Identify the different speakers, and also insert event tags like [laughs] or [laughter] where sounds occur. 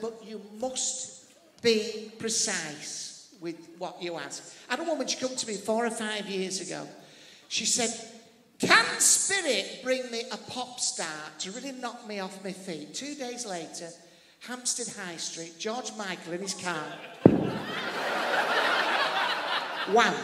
Speaker 1: but you must be precise with what you ask. I had a woman, she come to me four or five years ago. She said, Can spirit bring me a pop star to really knock me off my feet? Two days later, Hampstead High Street, George Michael in his car. [laughs] wow.